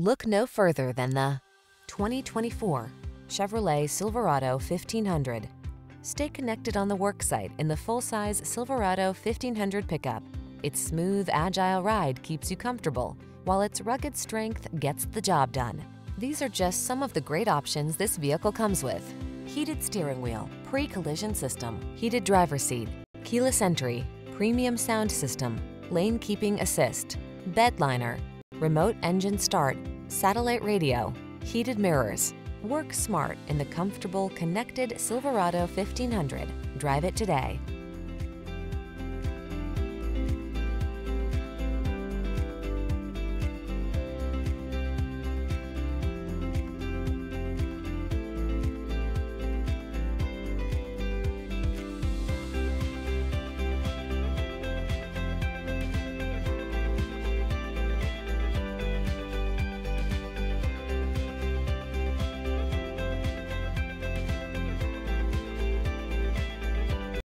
Look no further than the 2024 Chevrolet Silverado 1500. Stay connected on the worksite in the full-size Silverado 1500 pickup. Its smooth, agile ride keeps you comfortable, while its rugged strength gets the job done. These are just some of the great options this vehicle comes with. Heated steering wheel, pre-collision system, heated driver seat, keyless entry, premium sound system, lane keeping assist, bed liner, remote engine start, satellite radio, heated mirrors. Work smart in the comfortable, connected Silverado 1500. Drive it today.